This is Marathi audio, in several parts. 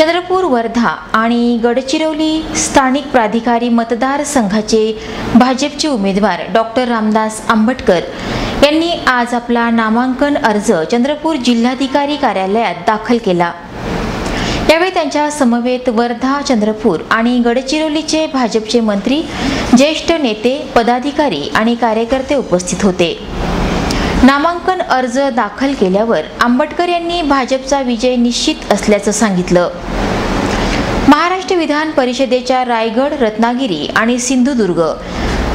चंद्रपूर वर्धा आणि गडचिरोली स्थानिक प्राधिकारी मतदारसंघाचे भाजपचे उमेदवार डॉक्टर रामदास आंबटकर यांनी आज आपला नामांकन अर्ज चंद्रपूर जिल्हाधिकारी कार्यालयात दाखल केला. यावेळी त्यांच्या समवेत वर्धा चंद्रपूर आणि गडचिरोलीचे भाजपचे मंत्री ज्येष्ठ नेते पदाधिकारी आणि कार्यकर्ते उपस्थित होते. नामांकन अर्ज दाखल केल्यावर आंबटकर यांनी भाजपचा विजय निश्चित असल्याचं सांगितलं. महाराष्ट्र विधान परिषदेच्या रायगड रत्नागिरी आणि सिंधुदुर्ग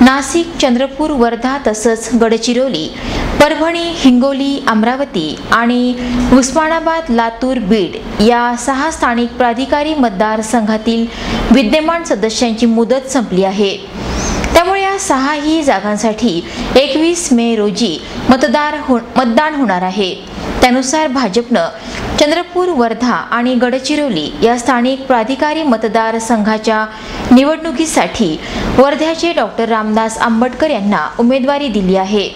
नाशिक चंद्रपूर वर्धा तसंच गडचिरोली परभणी हिंगोली अमरावती आणि उस्मानाबाद लातूर बीड या सहा स्थानिक प्राधिकारी मतदारसंघातील विद्यमान सदस्यांची मुदत संपली आहे. या सहाही जागांसाठी एकवीस मे रोजी मतदार हो मतदान होणार आहे. त्यानुसार भाजपनं चंद्रपूर वर्धा आणि गडचिरोली या स्थानिक प्राधिकारी मतदारसंघाच्या निवडणुकीसाठी वर्ध्याचे डॉक्टर रामदास आंबटकर यांना उमेदवारी दिली आहे.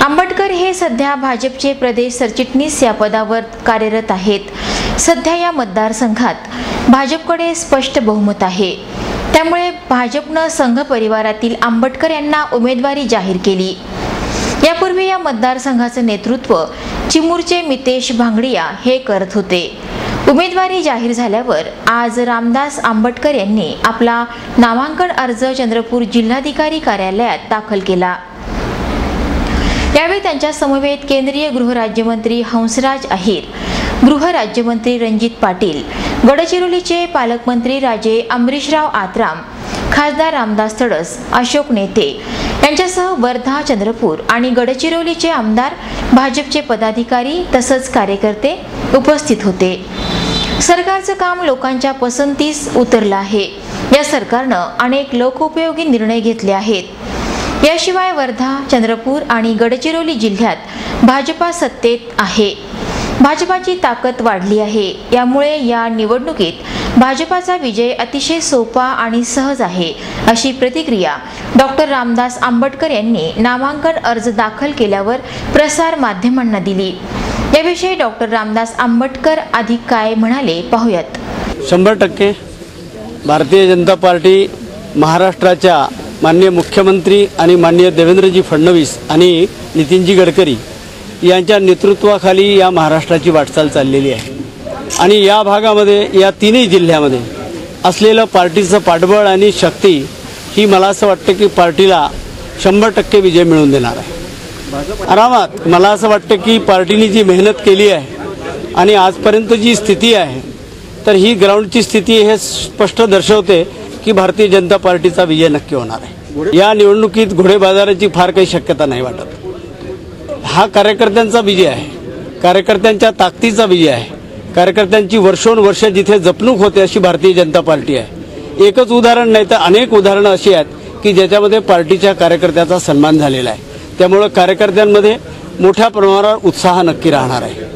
आंबटकर हे सध्या भाजपचे प्रदेश सरचिटणीस या पदावर कार्यरत आहेत. सध्या या मतदारसंघात भाजपकडे स्पष्ट बहुमत आहे. त्यामुळे भाजपनं संघ परिवारातील आंबटकर यांना उमेदवारी जाहीर केली. यापूर्वी या मतदारसंघाचं नेतृत्व चिमूरचे मितेश भांगडिया हे करत होते. उमेदवारी जाहीर झाल्यावर आज रामदास आंबटकर यांनी आपला नामांकन अर्ज चंद्रपूर जिल्हाधिकारी कार्यालयात दाखल केला. यावेळी त्यांच्या समवेत केंद्रीय गृहराज्यमंत्री हंसराज अहिर गृहराज्यमंत्री रणजित पाटील गडचिरोलीचे पालकमंत्री राजे अमरीशराव आत्राम खासदार रामदास तडस अशोक नेते यांच्यासह वर्धा चंद्रपूर आणि गडचिरोलीचे आमदार भाजपचे पदाधिकारी तसंच कार्यकर्ते उपस्थित होते. सरकारचं काम लोकांच्या पसंतीस उतरलं आहे. या सरकारनं अनेक लोकोपयोगी निर्णय घेतले आहेत. याशिवाय वर्धा चंद्रपूर आणि गडचिरोली जिल्ह्यात भाजपा सत्तेत आहे. भाजपाची ताकद वाढली आहे. यामुळे या निवडणुकीत भाजपाचा विजय अतिशय सोपा आणि सहज आहे अशी प्रतिक्रिया डॉक्टर रामदास आंबटकर यांनी नामांकन अर्ज दाखल केल्यावर प्रसार माध्यमांना दिली. याविषयी डॉक्टर रामदास आंबटकर अधिक काय म्हणाले पाहूयात. शंभर टक्के भारतीय जनता पार्टी महाराष्ट्राच्या माननीय मुख्यमंत्री आणि माननीय देवेंद्रजी फडणवीस आणि नितीनजी गडकरी यांच्या नेतृत्वाखाली या महाराष्ट्राची वाटचाल चाललेली आहे. आणि या भागामध्ये या तिन्ही जिल्ह्यामध्ये असलेलं पार्टीचं पाठबळ आणि शक्ती ही मला असं वाटतं की पार्टीला शंभर टक्के विजय मिळवून देणार आहे. आरामात मला असं वाटतं की पार्टीने जी मेहनत केली आहे आणि आजपर्यंत जी स्थिती आहे तर ही ग्राउंडची स्थिती हे स्पष्ट दर्शवते की भारतीय जनता पार्टीचा विजय नक्की होणार आहे. या निवडणुकीत घोडे बाजाराची फार काही शक्यता नाही वाटत. हा कार्यकर्त्यांचा विजय आहे. कार्यकर्त्यांच्या ताकदीचा विजय आहे. कार्यकर्त्यांची वर्षोनवर्ष जिथे जपणूक होते अशी भारतीय जनता पार्टी आहे. एकच उदाहरण नाही तर अनेक उदाहरणं अशी आहेत की ज्याच्यामध्ये पार्टीच्या कार्यकर्त्याचा सन्मान झालेला आहे. त्यामुळं कार्यकर्त्यांमध्ये मोठ्या प्रमाणावर उत्साह नक्की राहणार आहे.